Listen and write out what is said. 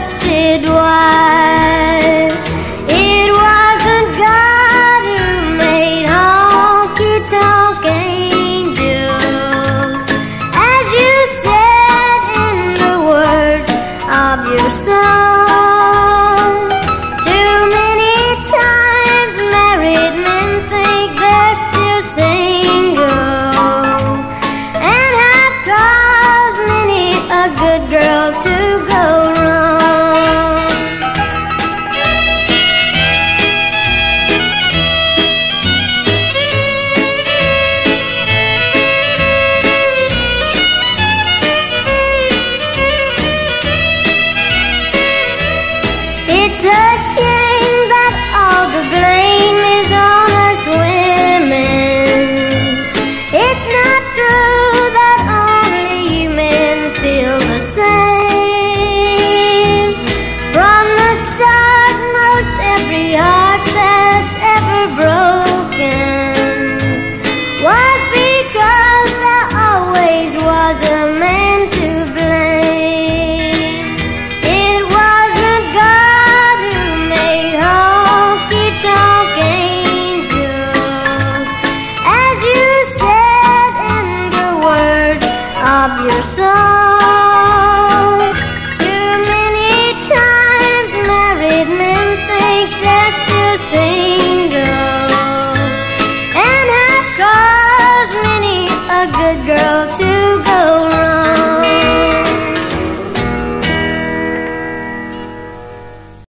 trusted wife. It wasn't God who made honky tonk angels, as you said in the words of your song. Too many times married men think they're still single and have caused many a good girl to go. It's a shame that all the blame is on us women. It's not true that only you men feel the same. From the start, most every heart that's ever broken. of your soul.